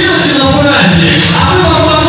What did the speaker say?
Wielki na poradzie, a my wam.